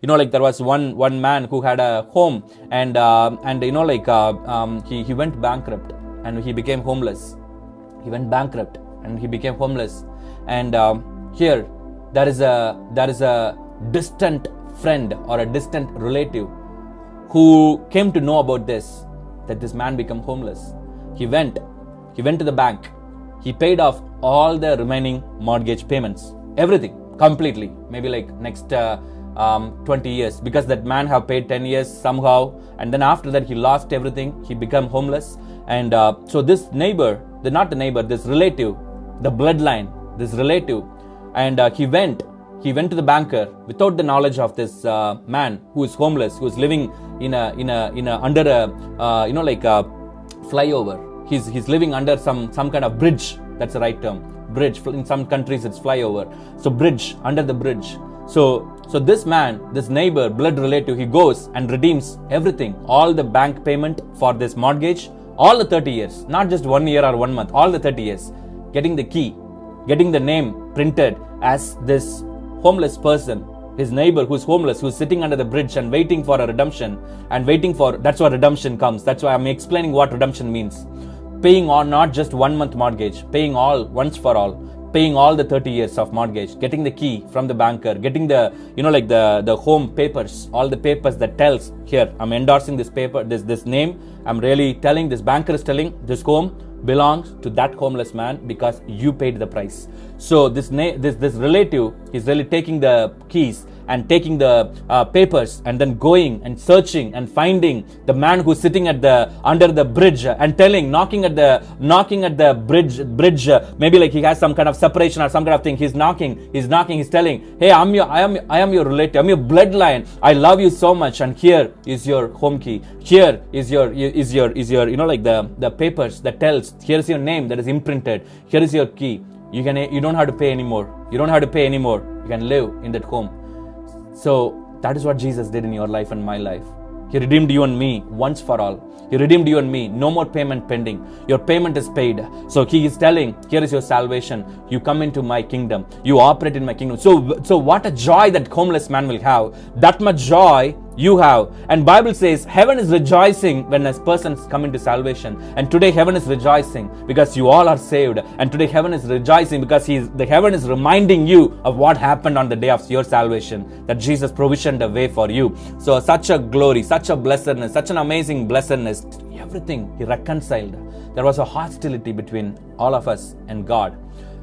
you know like there was one one man who had a home and uh, and you know like uh, um, he he went bankrupt and he became homeless. He went bankrupt and he became homeless. And um, here there is a there is a distant friend or a distant relative who came to know about this that this man became homeless. He went he went to the bank. He paid off all the remaining mortgage payments. Everything completely. Maybe like next uh, um, 20 years. Because that man have paid 10 years somehow and then after that he lost everything. He become homeless. And uh, so this neighbor the not the neighbor this relative the bloodline this relative and uh, he went he went to the banker without the knowledge of this uh, man who is homeless who is living in a in a in a under a uh, you know like a flyover. He's he's living under some some kind of bridge. That's the right term. Bridge. In some countries it's flyover. So bridge under the bridge so so this man this neighbor blood relative he goes and redeems everything all the bank payment for this mortgage all the 30 years not just one year or one month all the 30 years getting the key getting the name printed as this homeless person his neighbor who's homeless who's sitting under the bridge and waiting for a redemption and waiting for that's why redemption comes that's why i'm explaining what redemption means. Paying on not just one month mortgage paying all once for all paying all the 30 years of mortgage getting the key from the banker getting the you know like the the home papers all the papers that tells here i'm endorsing this paper this this name. I'm really telling this banker is telling this home belongs to that homeless man because you paid the price. So this na- this this relative is really taking the keys and taking the uh, papers and then going and searching and finding the man who's sitting at the under the bridge and telling knocking at the knocking at the bridge bridge. Uh, maybe like he has some kind of separation or some kind of thing. He's knocking he's knocking he's telling hey i'm your i am i am your relative. I'm your bloodline. I love you so much. And here is your home key. Here is your is your is your you know like the the papers that tells here's your name that is imprinted here is your key you can you don't have to pay anymore you don't have to pay anymore you can live in that home so that is what Jesus did in your life and my life. He redeemed you and me once for all. He redeemed you and me. No more payment pending. Your payment is paid. So he is telling, here is your salvation. You come into my kingdom. You operate in my kingdom. So, so what a joy that homeless man will have. That much joy you have. And Bible says heaven is rejoicing when a person come into salvation. And today heaven is rejoicing because you all are saved. And today heaven is rejoicing because he is, the heaven is reminding you of what happened on the day of your salvation. That Jesus provisioned a way for you. So such a glory, such a blessedness, such an amazing blessedness. Everything he reconciled. There was a hostility between all of us and God.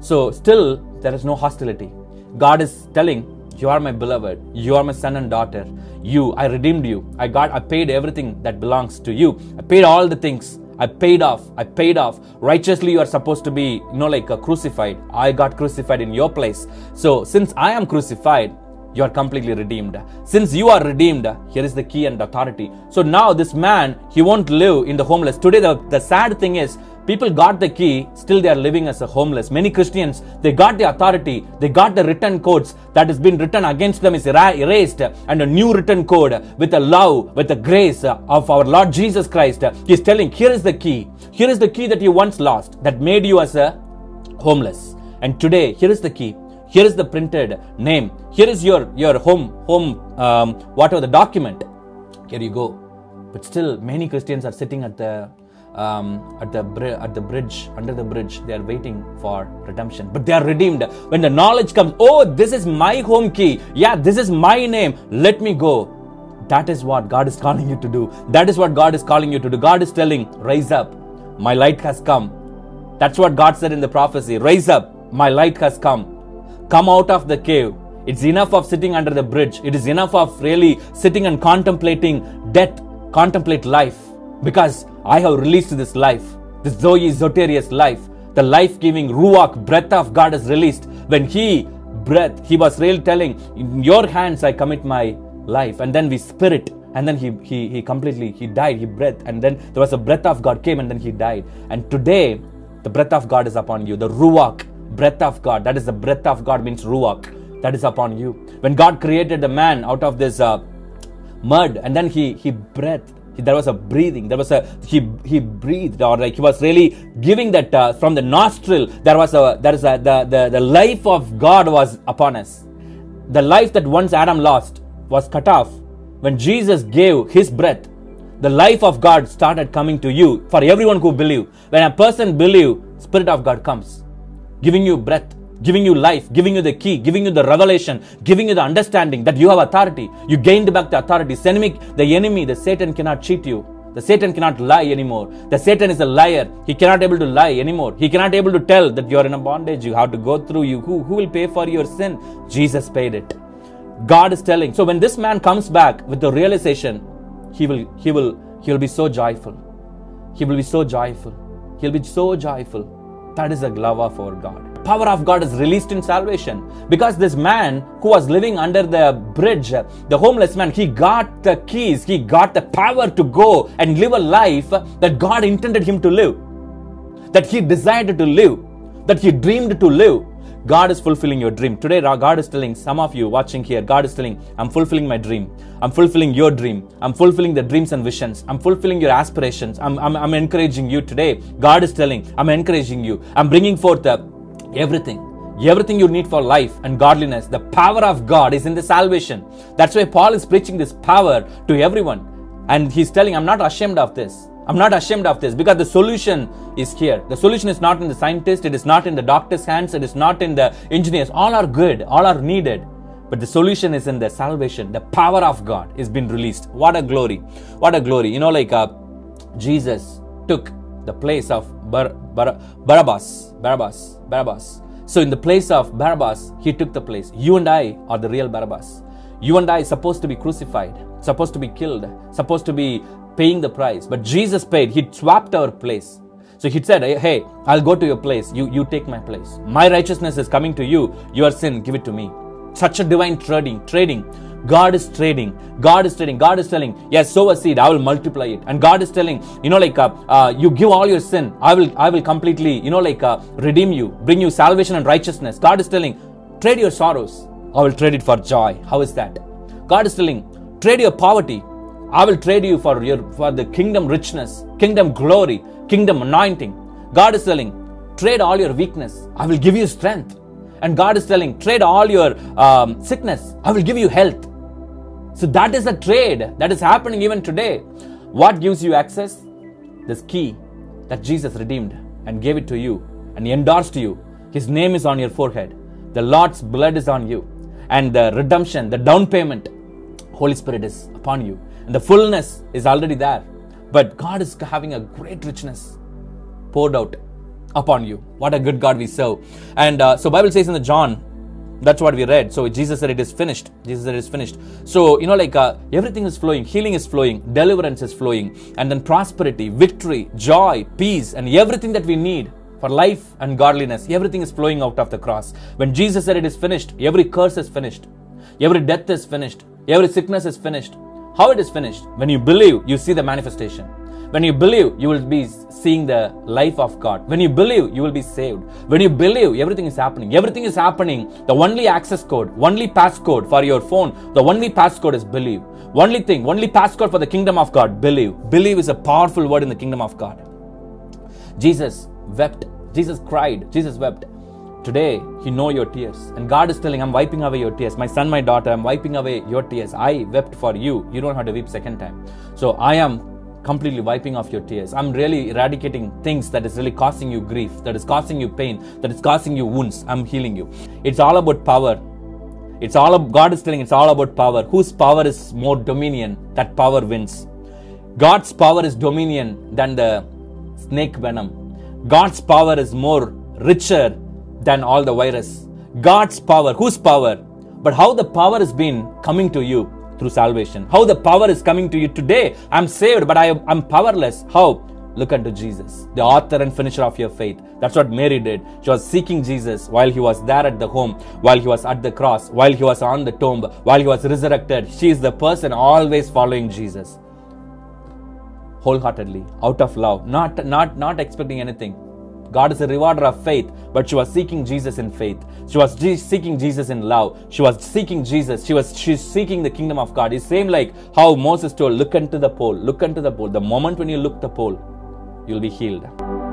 So still there is no hostility. God is telling you are my beloved. You are my son and daughter. You i redeemed you. I got i paid everything that belongs to you. I paid all the things. I paid off. I paid off. Righteously you are supposed to be you know like a crucified. I got crucified in your place. So since i am crucified you are completely redeemed. Since you are redeemed here is the key and authority. So now this man he won't live in the homeless. Today the, the sad thing is people got the key still they are living as a homeless. Many christians they got the authority they got the written codes that has been written against them is erased. And a new written code with the love with the grace of our lord jesus christ. He is telling here is the key. Here is the key that you once lost that made you as a homeless. And today here is the key here is the printed name. Here is your your home home um, whatever the document. Here you go. But still many christians are sitting at the um, at the at the bridge under the bridge. They are waiting for redemption. But they are redeemed. When the knowledge comes oh this is my home key. Yeah this is my name. Let me go. That is what god is calling you to do. That is what god is calling you to do. God is telling rise up. My light has come. That's what god said in the prophecy. Rise up. My light has come come out of the cave it's enough of sitting under the bridge it is enough of really sitting and contemplating death contemplate life because I have released this life, this Zoe Zoterius life, the life giving Ruach breath of God is released. When He breath, He was really telling, In your hands I commit my life. And then we spirit. And then he, he, he completely, he died, he breathed. And then there was a breath of God came and then he died. And today, the breath of God is upon you. The Ruach, breath of God. That is the breath of God means Ruach. That is upon you. When God created the man out of this uh, mud and then he, he breathed there was a breathing there was a he he breathed or like he was really giving that uh, from the nostril there was a there is a the, the the life of god was upon us the life that once adam lost was cut off, when Jesus gave his breath, the life of God started coming to you for everyone who believe. When a person believe, Spirit of God comes, giving you breath, giving you life, giving you the key, giving you the revelation, giving you the understanding that you have authority. You gained back the authority. The enemy, the enemy, the Satan cannot cheat you. The Satan cannot lie anymore. The Satan is a liar. He cannot able to lie anymore. He cannot able to tell that you are in a bondage. You have to go through you. Who, who will pay for your sin? Jesus paid it. God is telling. So when this man comes back with the realization, he will, he will, he will be so joyful. He will be so joyful. He'll be so joyful. That is the love of our God. Power of God is released in salvation because this man who was living under the bridge, the homeless man, he got the keys, he got the power to go and live a life that God intended him to live, that he desired to live, that he dreamed to live. God is fulfilling your dream. Today, God is telling some of you watching here, God is telling, I'm fulfilling my dream. I'm fulfilling your dream. I'm fulfilling the dreams and visions. I'm fulfilling your aspirations. I'm, I'm, I'm encouraging you today. God is telling, I'm encouraging you. I'm bringing forth everything. Everything you need for life and godliness. The power of God is in the salvation. That's why Paul is preaching this power to everyone. And he's telling, I'm not ashamed of this. I'm not ashamed of this because the solution is here. The solution is not in the scientist, it is not in the doctor's hands, it is not in the engineers. All are good, all are needed. But the solution is in the salvation. The power of God is been released. What a glory. What a glory. You know, like uh, Jesus took the place of Bar- Bar- Barabbas. Barabbas. Barabbas. So in the place of Barabbas, he took the place. You and I are the real Barabbas. You and I supposed to be crucified, supposed to be killed, supposed to be paying the price. But Jesus paid. He swapped our place. So he said, Hey, I'll go to your place. You, you take my place. My righteousness is coming to you. Your sin, give it to me. Such a divine trading. Trading. God is trading. God is trading. God is telling, yes, sow a seed. I will multiply it. And God is telling, you know, like uh, uh, you give all your sin. I will, I will completely, you know, like uh, redeem you, bring you salvation and righteousness. God is telling, trade your sorrows. I will trade it for joy. How is that? God is telling, trade your poverty. I will trade you for your for the kingdom richness, kingdom glory, kingdom anointing. God is telling, trade all your weakness. I will give you strength. And God is telling, trade all your um, sickness. I will give you health. So that is a trade that is happening even today. What gives you access? This key that Jesus redeemed and gave it to you and endorsed you. His name is on your forehead. The Lord's blood is on you. And the redemption, the down payment, Holy Spirit is upon you. The fullness is already there. But God is having a great richness poured out upon you. What a good God we serve. And uh, so Bible says in the John, that's what we read. So Jesus said it is finished. Jesus said it is finished. So, you know, like uh, everything is flowing, healing is flowing, deliverance is flowing, and then prosperity, victory, joy, peace, and everything that we need for life and godliness, everything is flowing out of the cross. When Jesus said it is finished, every curse is finished, every death is finished, every sickness is finished. How it is finished? When you believe, you see the manifestation. When you believe, you will be seeing the life of God. When you believe, you will be saved. When you believe, everything is happening. Everything is happening. The only access code, only passcode for your phone, the only passcode is believe. Only thing, only passcode for the kingdom of God, believe. Believe is a powerful word in the kingdom of God. Jesus wept. Jesus cried. Jesus wept. Today, He know your tears. And God is telling, I'm wiping away your tears. My son, my daughter, I'm wiping away your tears. I wept for you. You don't have to weep second time. So I am completely wiping off your tears. I'm really eradicating things that is really causing you grief, that is causing you pain, that is causing you wounds. I'm healing you. It's all about power. It's all of, God is telling it's all about power. Whose power is more dominion, that power wins. God's power is dominion than the snake venom. God's power is more richer than all the virus. God's power, whose power? But how the power has been coming to you through salvation. How the power is coming to you today. I'm saved, but I, am powerless. How? Look unto Jesus, the author and finisher of your faith. That's what Mary did. She was seeking Jesus while he was there at the home, while he was at the cross, while he was on the tomb, while he was resurrected. She is the person always following Jesus wholeheartedly out of love not not not expecting anything God is a rewarder of faith, but she was seeking Jesus in faith. She was seeking Jesus in love. She was seeking Jesus. She was she's seeking the kingdom of God. It's same like how Moses told, look into the pole, look into the pole. The moment when you look the pole, you'll be healed.